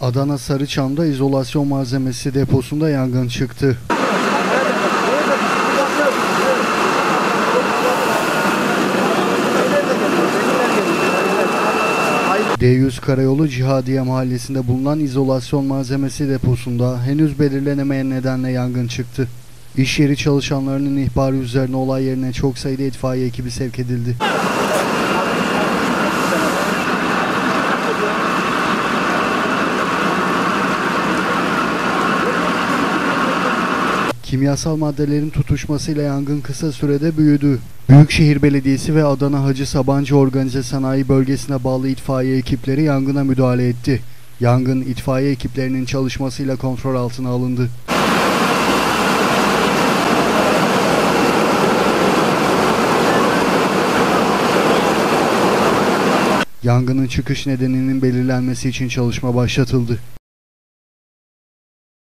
Adana Sarıçam'da izolasyon malzemesi deposunda yangın çıktı. D100 Karayolu Cihadiye Mahallesi'nde bulunan izolasyon malzemesi deposunda henüz belirlenemeyen nedenle yangın çıktı. İş yeri çalışanlarının ihbarı üzerine olay yerine çok sayıda itfaiye ekibi sevk edildi. Kimyasal maddelerin tutuşmasıyla yangın kısa sürede büyüdü. Büyükşehir Belediyesi ve Adana Hacı Sabancı Organize Sanayi Bölgesi'ne bağlı itfaiye ekipleri yangına müdahale etti. Yangın itfaiye ekiplerinin çalışmasıyla kontrol altına alındı. Yangının çıkış nedeninin belirlenmesi için çalışma başlatıldı.